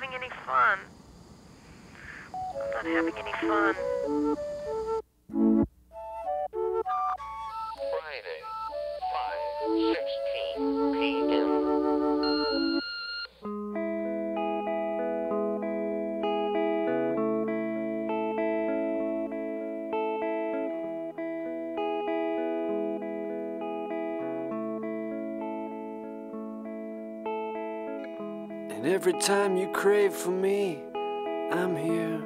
having any fun. I'm not having any fun. And every time you crave for me, I'm here.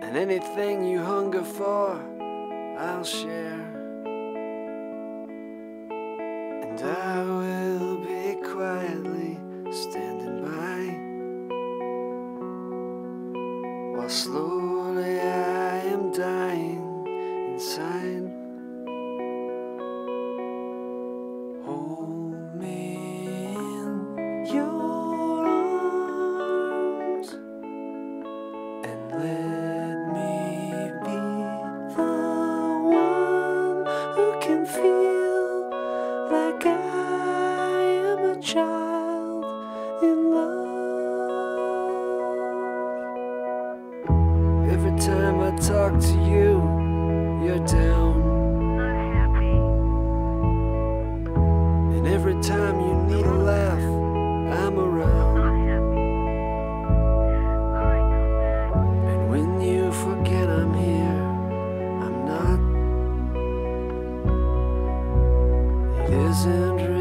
And anything you hunger for, I'll share. And I will be quietly standing by while slowly in love. Every time I talk to you, you're down. Not happy. And every time you need a laugh, I'm around. Not happy. Right, and when you forget I'm here, I'm not. Isn't